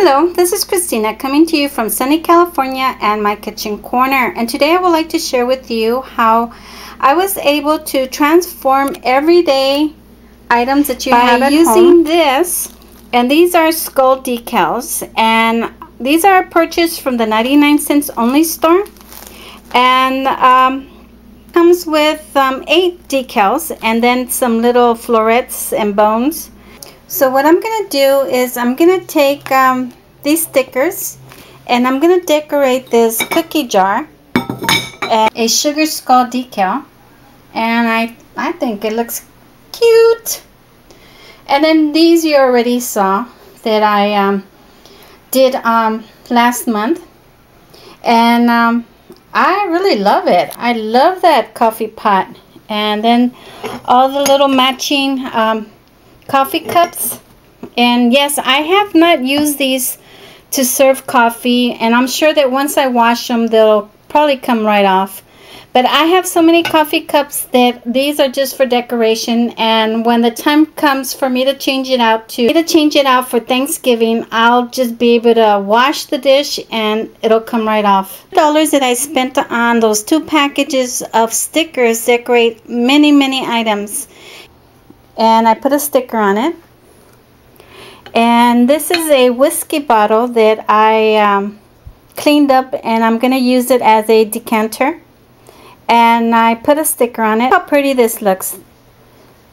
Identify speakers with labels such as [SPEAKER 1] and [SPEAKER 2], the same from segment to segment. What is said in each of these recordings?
[SPEAKER 1] Hello, this is Christina coming to you from sunny California and my kitchen corner. And today I would like to share with you how I was able to transform everyday items that you have at using home. this. And these are skull decals. And these are purchased from the 99 cents only store. And um, comes with um, eight decals and then some little florets and bones. So what I'm going to do is I'm going to take um, these stickers and I'm going to decorate this cookie jar and a sugar skull decal and I, I think it looks cute. And then these you already saw that I um, did um, last month and um, I really love it. I love that coffee pot and then all the little matching um, coffee cups. And yes I have not used these to serve coffee and I'm sure that once I wash them they'll probably come right off. But I have so many coffee cups that these are just for decoration and when the time comes for me to change it out to, to change it out for Thanksgiving I'll just be able to wash the dish and it'll come right off. Dollars that I spent on those two packages of stickers decorate many many items and I put a sticker on it. And this is a whiskey bottle that I um, cleaned up and I'm going to use it as a decanter. And I put a sticker on it. How pretty this looks.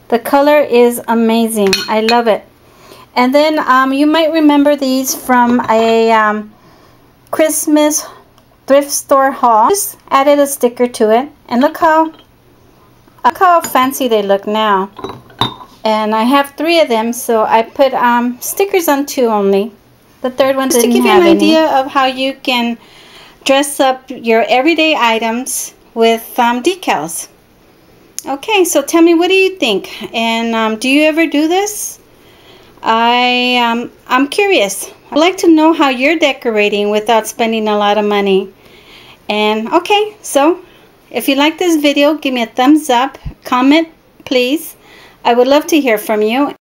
[SPEAKER 1] The color is amazing. I love it. And then um, you might remember these from a um, Christmas thrift store haul. Just added a sticker to it and look how look how fancy they look now and I have three of them so I put um, stickers on two only. The third one just to give you an any. idea of how you can dress up your everyday items with um, decals. Okay so tell me what do you think? And um, do you ever do this? I um, I'm curious. I'd like to know how you're decorating without spending a lot of money. And okay so if you like this video give me a thumbs up comment please I would love to hear from you.